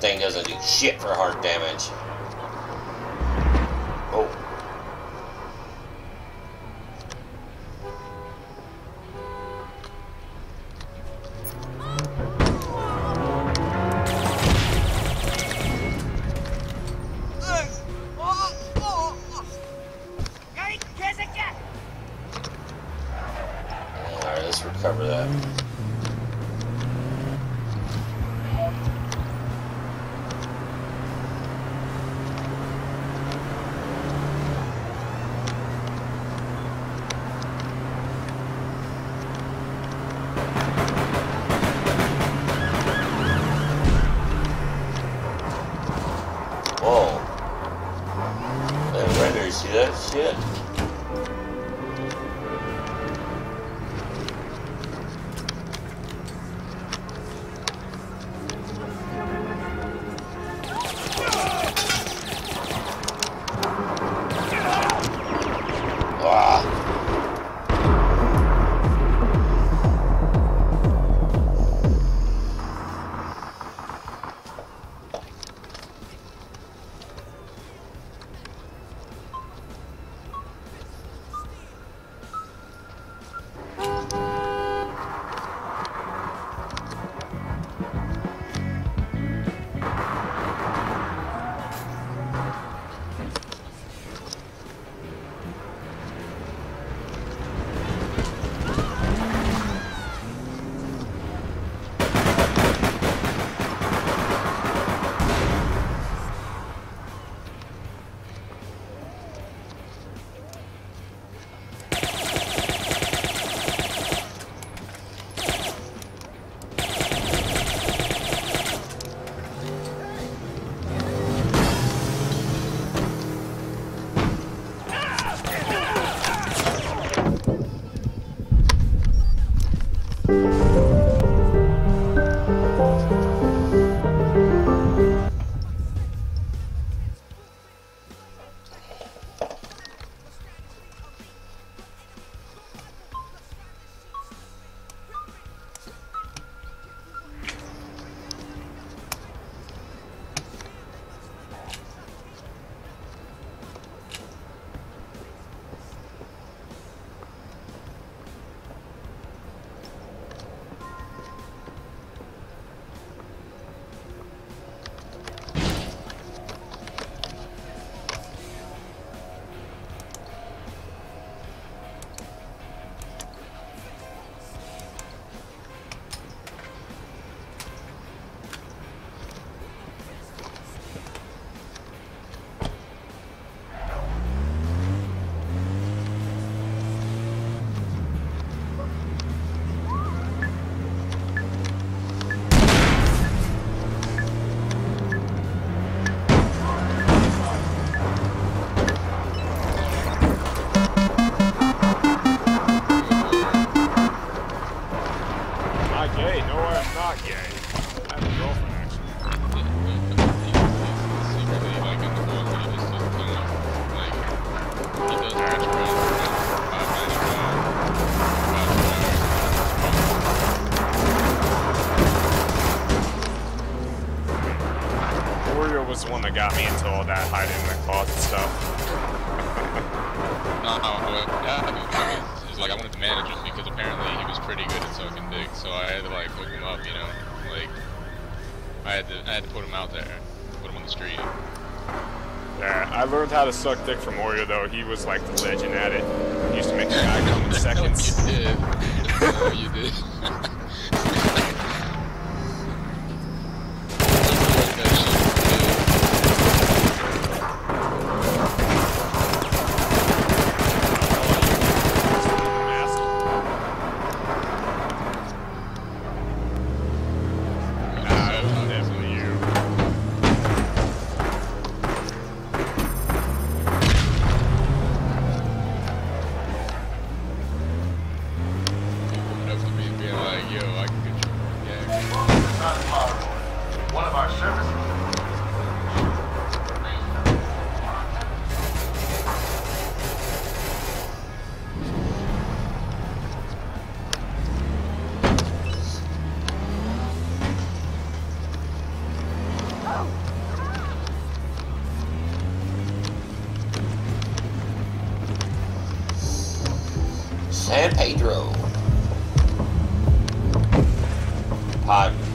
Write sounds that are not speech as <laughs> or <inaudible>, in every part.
thing doesn't do shit for heart damage. Hide it in the closet stuff. No, no, yeah, I mean, I mean, it's like I wanted to manage him because apparently he was pretty good at sucking dick, so I had to like hook him up, you know, like I had to, I had to put him out there, put him on the street. Yeah, I learned how to suck dick from Oreo though. He was like the legend at it. He used to make a guy come in <laughs> seconds. <laughs> you did. You <laughs> did. San Pedro. Pod.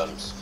Comes.